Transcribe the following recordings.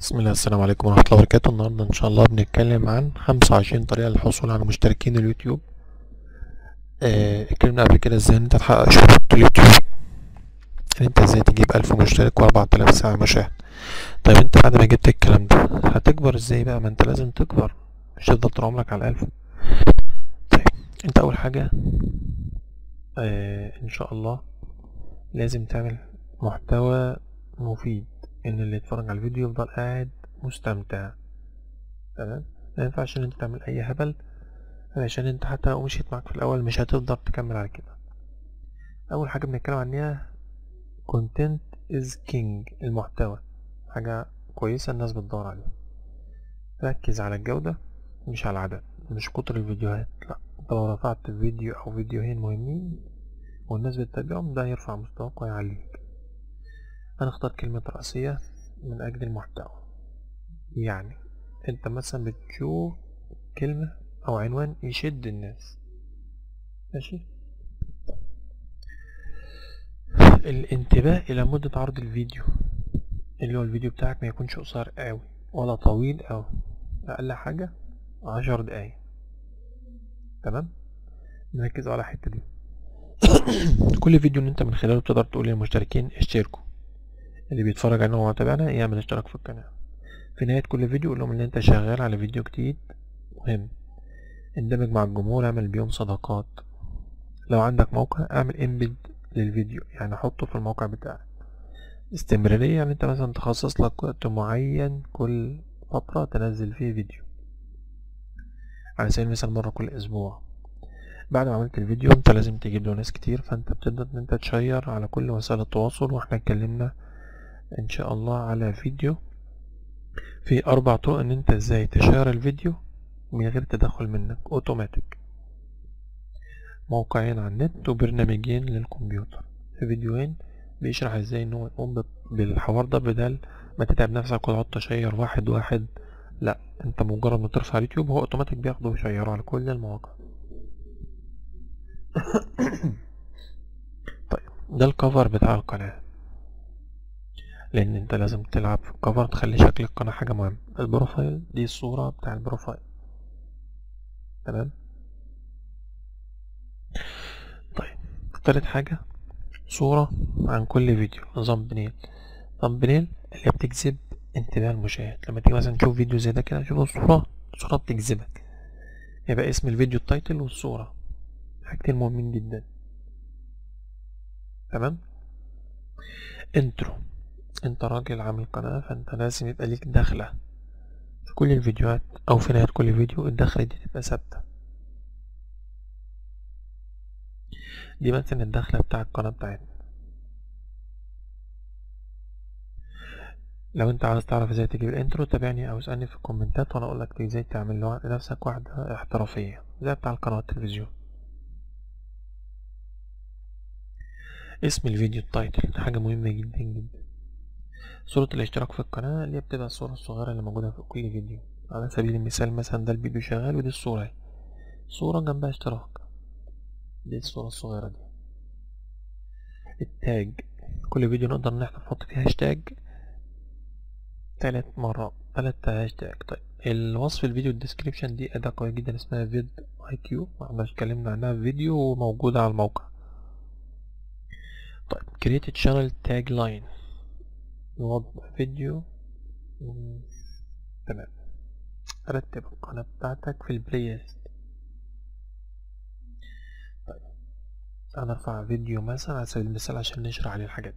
بسم الله السلام عليكم ورحمة الله وبركاته. النهاردة إن شاء الله بنتكلم عن خمسة وعشرين طريقة للحصول على مشتركين اليوتيوب. آه، اتكلمنا قبل كده إزاي إن أنت تحقق شروط اليوتيوب. إن أنت إزاي تجيب ألف مشترك وأربعة آلاف ساعة مشاهد. طيب أنت بعد ما جبت الكلام ده هتكبر إزاي بقى؟ ما أنت لازم تكبر مش تفضل طول عمرك على الألف. طيب أنت أول حاجة آه إن شاء الله لازم تعمل محتوى مفيد. إن اللي يتفرج على الفيديو يفضل قاعد مستمتع. تمام؟ ما ينفعش إن أنت تعمل أي هبل علشان أنت حتى لو مشيت معاك في الأول مش هتقدر تكمل على كده. أول حاجة بنتكلم عنها content is king المحتوى. حاجة كويسة الناس بتدور عليها. ركز على الجودة مش على العدد مش كتر الفيديوهات لا. أنت لو رفعت فيديو أو فيديوهين مهمين والناس بتتابعهم ده هيرفع مستواك ويعليك هنختار كلمة رئيسية من أجل المحتوى. يعني أنت مثلا بتشوف كلمة أو عنوان يشد الناس. ماشي؟ الانتباه إلى مدة عرض الفيديو اللي هو الفيديو بتاعك ما يكونش قصير قوي ولا طويل أوي أقل حاجة عشر دقايق. تمام؟ نركز على الحتة دي. كل فيديو ان أنت من خلاله تقدر تقول للمشتركين اشتركوا. اللي بيتفرج علينا ومتابعنا يعمل اشتراك في القناة. في نهاية كل فيديو قول لهم إن أنت شغال على فيديو جديد. مهم. اندمج مع الجمهور اعمل بيهم صداقات. لو عندك موقع اعمل امبيد للفيديو يعني حطه في الموقع بتاعك. استمرارية يعني أنت مثلا تخصص لك وقت معين كل فترة تنزل فيه فيديو. على سبيل المثال مرة كل أسبوع. بعد ما عملت الفيديو أنت لازم تجيب له ناس كتير فأنت بتبدأ إن أنت تشير على كل وسائل التواصل وإحنا اتكلمنا إن شاء الله على فيديو. في أربع طرق إن أنت إزاي تشير الفيديو من غير تدخل منك. أوتوماتيك. موقعين على النت وبرنامجين للكمبيوتر. في فيديوهين بيشرح إزاي إن هو يقوم بالحوار ده بدل ما تتعب نفسك وتقعد تشير واحد واحد. لا أنت مجرد ما ترفع اليوتيوب هو أوتوماتيك بياخده ويشيره على كل المواقع. طيب ده ال cover بتاع القناة. لأن أنت لازم تلعب في ال cover تخلي شكل القناة حاجة مهمة. ال profile دي الصورة بتاع ال profile. تمام؟ طيب تالت حاجة صورة عن كل فيديو thumbnail thumbnail اللي بتجذب انتباه المشاهد. لما تيجي مثلا تشوف فيديو زي ده كده شوف الصورة الصورة بتجذبك. يبقى اسم الفيديو ال title والصورة. حاجتين مهمين جدا. تمام؟ intro أنت راجل عامل قناة فأنت لازم يبقى ليك دخلة في كل الفيديوهات أو في نهاية كل فيديو الدخلة دي تبقى ثابتة. دي مثلا الدخلة بتاع القناة بتاعتنا. لو أنت عايز تعرف إزاي تجيب ال intro تابعني أو اسألني في الكومنتات وأنا اقولك إزاي تعمل لنفسك واحدة احترافية زي بتاع القناة التلفزيون. اسم الفيديو ال title حاجة مهمة جدا جدا. صورة الاشتراك في القناة اللي بتبقى الصورة الصغيرة اللي موجودة في كل فيديو. على سبيل المثال مثلا ده الفيديو شغال ودي الصورة صورة جنبها اشتراك. دي الصورة الصغيرة دي. ال tag. كل فيديو نقدر نحط فيها هاشتاج تلات مرات. تلات هاشتاج. طيب الوصف الفيديو ال description دي أداة قوية جدا اسمها vidIQ. إحنا اتكلمنا عنها في فيديو وموجودة على الموقع. طيب create a channel tagline. نوضع فيديو. تمام. رتب القناة بتاعتك في البلاي ليست طيب أنا ارفع فيديو مثلا على سبيل المثال عشان نشرح عليه الحاجات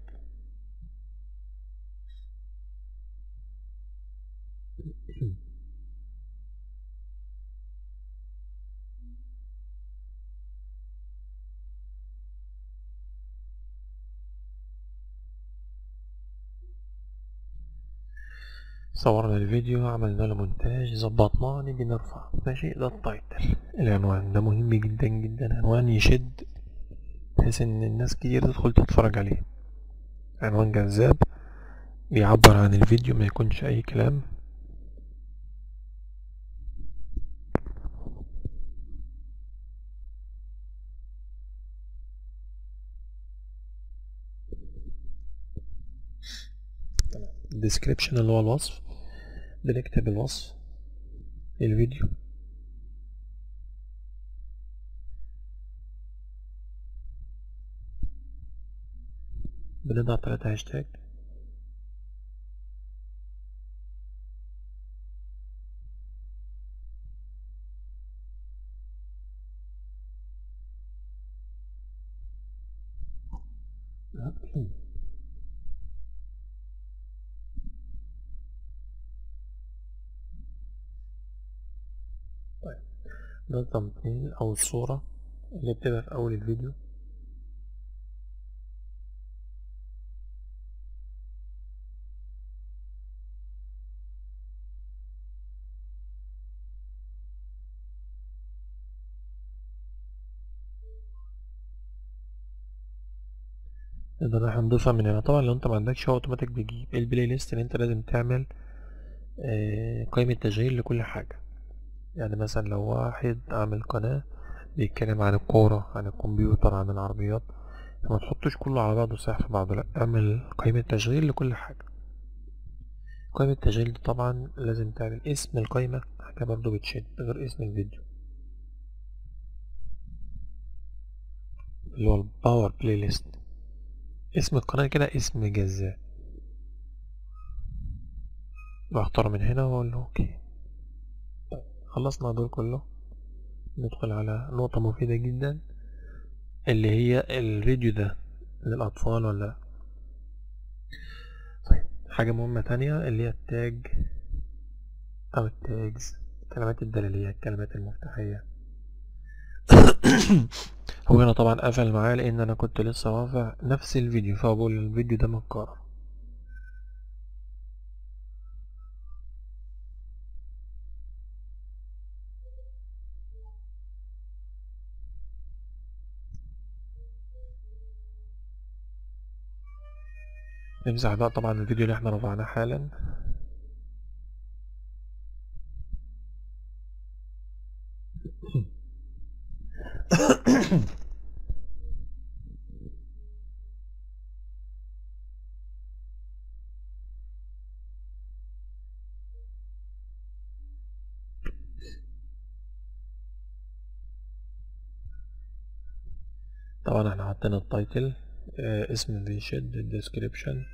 صورنا الفيديو عملنا له مونتاج ظبطناه نيجي نرفع. ماشي؟ ده التايتل. العنوان ده مهم جدا جدا. عنوان يشد بحيث إن الناس كتير تدخل تتفرج عليه. عنوان جذاب بيعبر عن الفيديو ما يكونش أي كلام. ال description اللي هو الوصف. بنكتب الوصف. الفيديو. بنضع تلاتة هاشتاج طيب ده التمثيل أو الصورة اللي بتبقى في أول الفيديو. نقدر إحنا نضيفها من هنا. طبعا لو أنت ما عندكش هو أوتوماتيك بيجيب البلاي ليست اللي أنت لازم تعمل آه، قائمة تشغيل لكل حاجة. يعني مثلا لو واحد عامل قناة بيتكلم عن الكورة عن الكمبيوتر عن العربيات ما تحطش كله على بعضه صح في بعضه لا اعمل قائمة تشغيل لكل حاجة. قائمة التشغيل دي طبعا لازم تعمل اسم القائمة حاجة برضو بتشد غير اسم الفيديو. اللي هو ال power playlist اسم القناة كده اسم جذاب. بختار من هنا واقول له أوكي. خلصنا دول كله ندخل على نقطة مفيدة جدا اللي هي الفيديو ده للأطفال ولا. طيب حاجة مهمة تانية اللي هي التاج أو التاجز الكلمات الدلالية الكلمات المفتاحية. هو هنا طبعا قفل معايا لأن أنا كنت لسه رافع نفس الفيديو فبقول الفيديو ده متكرر نمسح بقى طبعا الفيديو اللي إحنا رفعناه حالا. طبعا إحنا حطينا ال title آه اسم الفيديو ال description.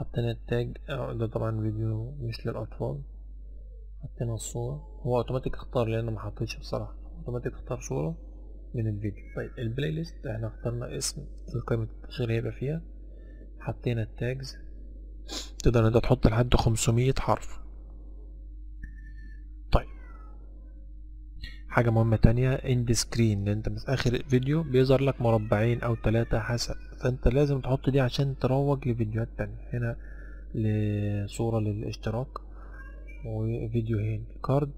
حطينا ال tag آه ده طبعا فيديو مش للأطفال. حطينا الصورة. هو أوتوماتيك اختار لأن ما حطيتش بصراحة. أوتوماتيك اختار صورة من الفيديو. طيب ال playlist إحنا اخترنا اسم القائمة التشغيل هيبقى فيها. حطينا ال tags. تقدر أنت تحط لحد 500 حرف. حاجة مهمة تانية end screen أنت في آخر الفيديو بيظهر لك مربعين أو ثلاثة حسب. فأنت لازم تحط دي عشان تروج لفيديوهات تانية. هنا لصورة للاشتراك وفيديوهين card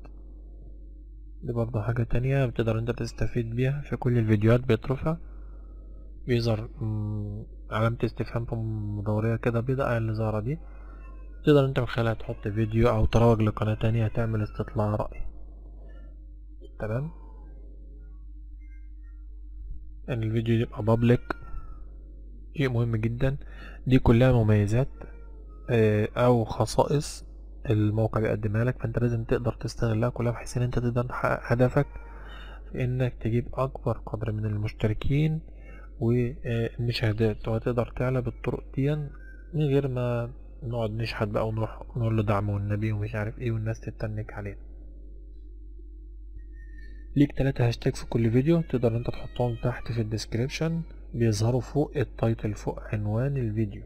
دي برضه حاجة تانية بتقدر أنت تستفيد بيها في كل الفيديوهات بيترفع بيظهر علامة استفهام مدورية كده بيضاء اللي ظاهرة دي. تقدر أنت من خلالها تحط فيديو أو تروج لقناة تانية تعمل استطلاع رأي. تمام إن الفيديو يبقى بابليك شيء مهم جدا. دي كلها مميزات أو خصائص الموقع بيقدمها لك. فأنت لازم تقدر تستغلها كلها بحيث إن أنت تقدر تحقق هدفك في إنك تجيب أكبر قدر من المشتركين والمشاهدات. وهتقدر تعلى بالطرق دي من غير ما نقعد نشحت بقى ونروح نقول له دعم والنبي ومش عارف إيه والناس تتنك علينا ليك تلاتة هاشتاج في كل فيديو تقدر انت تحطهم تحت في ال description بيظهروا فوق ال title فوق عنوان الفيديو.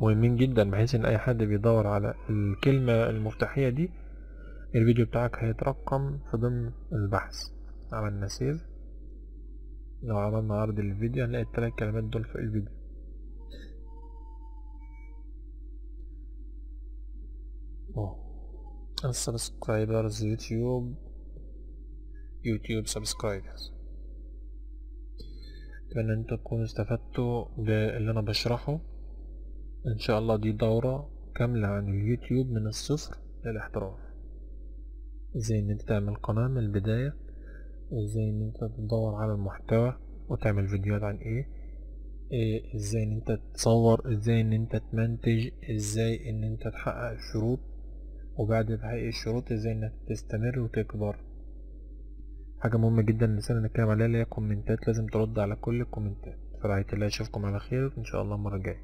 مهمين جدا بحيث إن أي حد بيدور على الكلمة المفتاحية دي الفيديو بتاعك هيترقى في ضمن البحث. عملنا save لو عملنا عرض للفيديو هنلاقي التلات كلمات دول في الفيديو. ال subscribers يوتيوب. يوتيوب subscribers. أتمنى أن تكونوا استفدتوا باللي أنا بشرحه. إن شاء الله دي دورة كاملة عن اليوتيوب من الصفر للإحتراف. إزاي إن أنت تعمل قناة من البداية. إزاي إن أنت تدور على المحتوى وتعمل فيديوهات عن إيه. إيه إزاي إن أنت تصور. إزاي إن أنت تمنتج. إزاي إن أنت تحقق الشروط. وبعد تحقيق الشروط إزاي انك تستمر وتكبر. حاجة مهمة جدا نسينا نتكلم عليها اللي هي كومنتات لازم ترد على كل الكومنتات. فرعاية الله اشوفكم على خير ان شاء الله المرة الجاية.